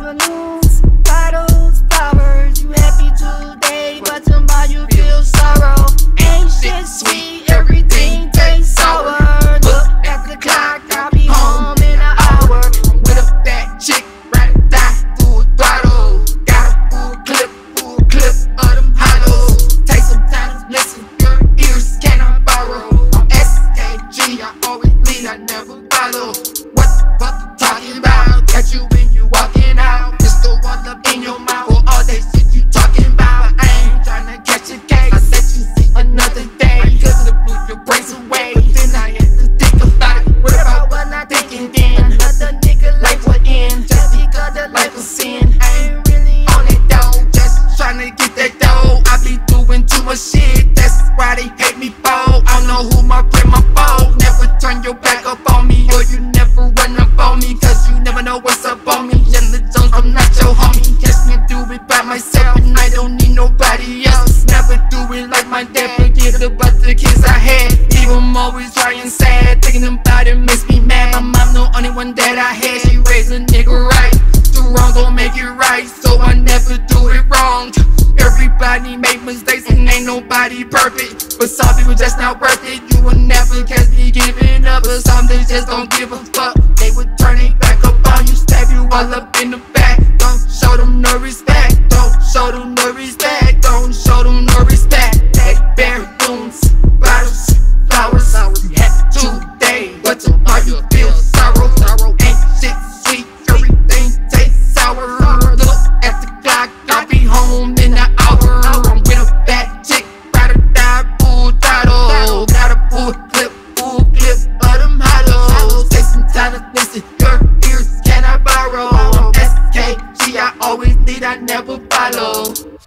Balloons, bottles, flowers. Always lead, I never follow. What the fuck you talking about? Catch you when you walking out. Pistol all up in your mouth for all that shit you talking about. I ain't tryna catch a case. I let you see another day. I could've blew your brains away, but then I had to think about it. What about what I'm thinking then? Another nigga Life will end, just because the life was sin. I ain't really on it though, just tryna get that dough. I be doing too much shit, that's why they hate me for. I know who my friend, my foe. Never turn your back up on me, or you never run up on me, cause you never know what's up on me. And the Jones, I'm not your homie. Catch me do it by myself, and I don't need nobody else. Never do it like my dad, forget about the kids I had. Even always trying sad, thinking about it makes me mad. My mom the only one that I had, she raised a nigga right. Do wrong don't make it right, so I never do it wrong. Everybody make mistakes and ain't nobody perfect. But some people just not worth it. You will never catch me giving up, but some they just don't give a fuck. They would turn it back up on you, stab you all up in the back. follow.